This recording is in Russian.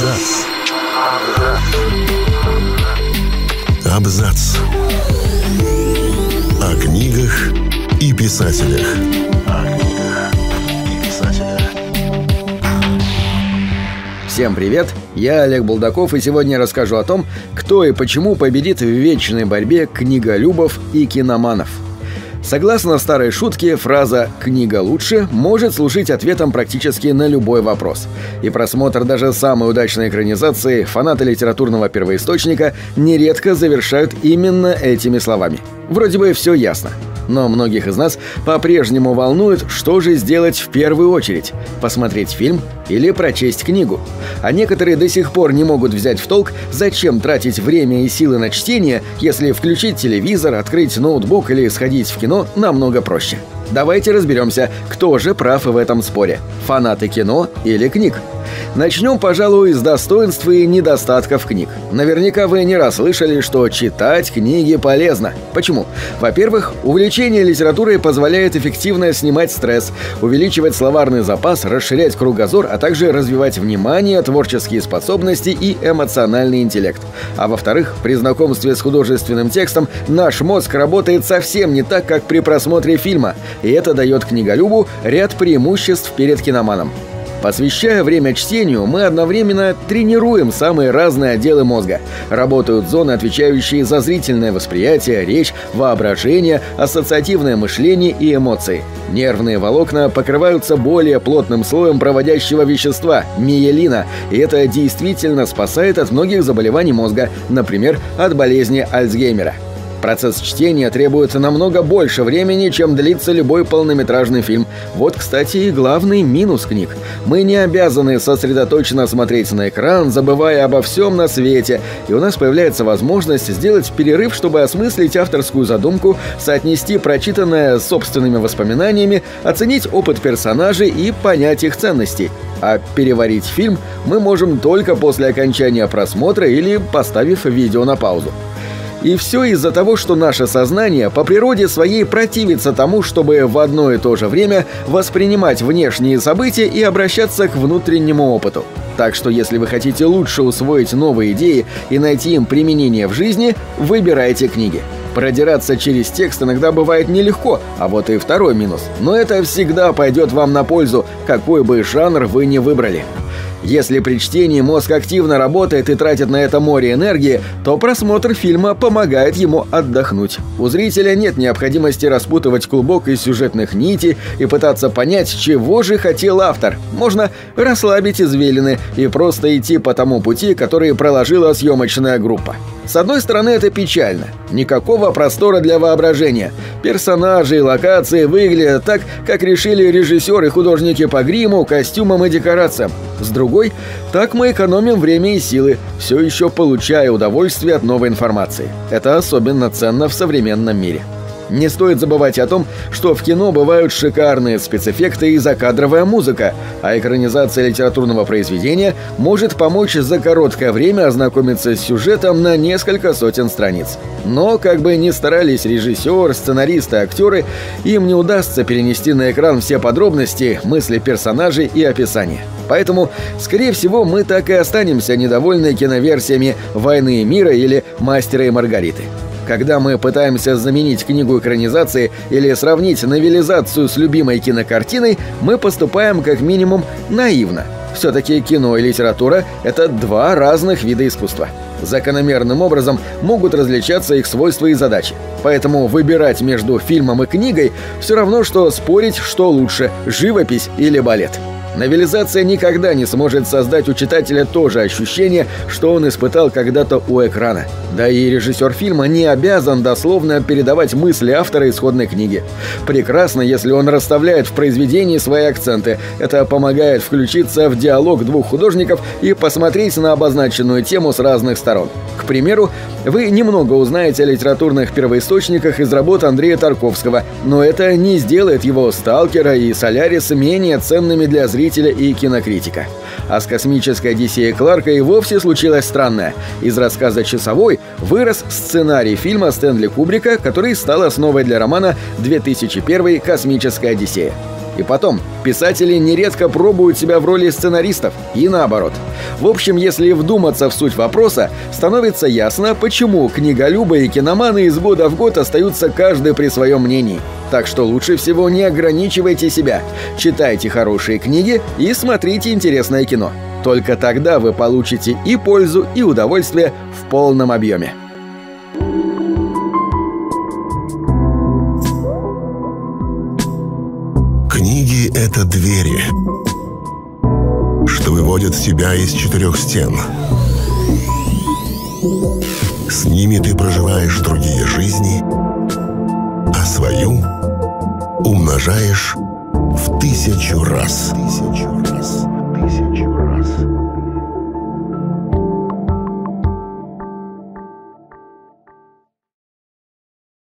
Абзац. Абзац. О книгах и писателях. Всем привет! Я Олег Булдаков и сегодня расскажу о том, кто и почему победит в вечной борьбе книголюбов и киноманов. Согласно старой шутке, фраза «книга лучше» может служить ответом практически на любой вопрос. И просмотр даже самой удачной экранизации фанаты литературного первоисточника нередко завершают именно этими словами. Вроде бы все ясно. Но многих из нас по-прежнему волнует, что же сделать в первую очередь – посмотреть фильм или прочесть книгу. А некоторые до сих пор не могут взять в толк, зачем тратить время и силы на чтение, если включить телевизор, открыть ноутбук или сходить в кино намного проще. Давайте разберемся, кто же прав в этом споре – фанаты кино или книг. Начнем, пожалуй, с достоинств и недостатков книг. Наверняка вы не раз слышали, что читать книги полезно. Почему? Во-первых, увлечение литературой позволяет эффективно снимать стресс, увеличивать словарный запас, расширять кругозор, а также развивать внимание, творческие способности и эмоциональный интеллект. А во-вторых, при знакомстве с художественным текстом наш мозг работает совсем не так, как при просмотре фильма, и это дает книголюбу ряд преимуществ перед киноманом. Посвящая время чтению, мы одновременно тренируем самые разные отделы мозга. Работают зоны, отвечающие за зрительное восприятие, речь, воображение, ассоциативное мышление и эмоции. Нервные волокна покрываются более плотным слоем проводящего вещества – миелина, и это действительно спасает от многих заболеваний мозга, например, от болезни Альцгеймера. Процесс чтения требует намного больше времени, чем длится любой полнометражный фильм. Вот, кстати, и главный минус книг. Мы не обязаны сосредоточенно смотреть на экран, забывая обо всем на свете, и у нас появляется возможность сделать перерыв, чтобы осмыслить авторскую задумку, соотнести прочитанное с собственными воспоминаниями, оценить опыт персонажей и понять их ценности. А переварить фильм мы можем только после окончания просмотра или поставив видео на паузу. И все из-за того, что наше сознание по природе своей противится тому, чтобы в одно и то же время воспринимать внешние события и обращаться к внутреннему опыту. Так что если вы хотите лучше усвоить новые идеи и найти им применение в жизни, выбирайте книги. Продираться через текст иногда бывает нелегко, а вот и второй минус. Но это всегда пойдет вам на пользу, какой бы жанр вы ни выбрали. Если при чтении мозг активно работает и тратит на это море энергии, то просмотр фильма помогает ему отдохнуть. У зрителя нет необходимости распутывать клубок из сюжетных нитей и пытаться понять, чего же хотел автор. Можно расслабить извилины и просто идти по тому пути, который проложила съемочная группа. С одной стороны, это печально. Никакого простора для воображения. Персонажи и локации выглядят так, как решили режиссеры и художники по гриму, костюмам и декорациям. С другой, так мы экономим время и силы, все еще получая удовольствие от новой информации. Это особенно ценно в современном мире. Не стоит забывать о том, что в кино бывают шикарные спецэффекты и закадровая музыка, а экранизация литературного произведения может помочь за короткое время ознакомиться с сюжетом на несколько сотен страниц. Но, как бы ни старались режиссер, сценаристы, актеры, им не удастся перенести на экран все подробности, мысли персонажей и описания. Поэтому, скорее всего, мы так и останемся недовольны киноверсиями «Войны и мира» или «Мастера и Маргариты». Когда мы пытаемся заменить книгу экранизации или сравнить новелизацию с любимой кинокартиной, мы поступаем как минимум наивно. Все-таки кино и литература – это два разных вида искусства. Закономерным образом могут различаться их свойства и задачи. Поэтому выбирать между фильмом и книгой все равно, что спорить, что лучше – живопись или балет. Новелизация никогда не сможет создать у читателя то же ощущение, что он испытал когда-то у экрана. Да и режиссер фильма не обязан дословно передавать мысли автора исходной книги. Прекрасно, если он расставляет в произведении свои акценты. Это помогает включиться в диалог двух художников и посмотреть на обозначенную тему с разных сторон. К примеру, вы немного узнаете о литературных первоисточниках из работ Андрея Тарковского, но это не сделает его «Сталкера» и «Солярис» менее ценными для зрителя и кинокритика. А с космической Одиссеей Кларка и вовсе случилось странное. Из рассказа «Часовой» вырос сценарий фильма Стэнли Кубрика, который стал основой для романа «2001. Космическая Одиссея». И потом, писатели нередко пробуют себя в роли сценаристов, и наоборот. В общем, если вдуматься в суть вопроса, становится ясно, почему книголюбы и киноманы из года в год остаются каждый при своем мнении. Так что лучше всего не ограничивайте себя. Читайте хорошие книги и смотрите интересное кино. Только тогда вы получите и пользу, и удовольствие в полном объеме. Книги — это двери, что выводят тебя из четырех стен. С ними ты проживаешь другие жизни, а свою умножаешь в тысячу раз. В тысячу раз. Тысячу раз.